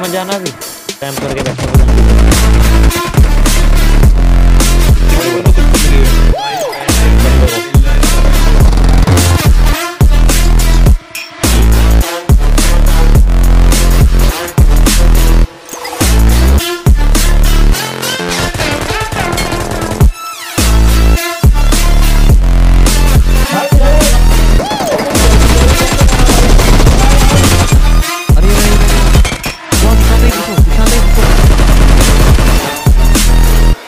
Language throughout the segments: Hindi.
मत जाना अभी। टाइम करके बैक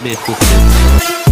Mid 15.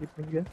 一成员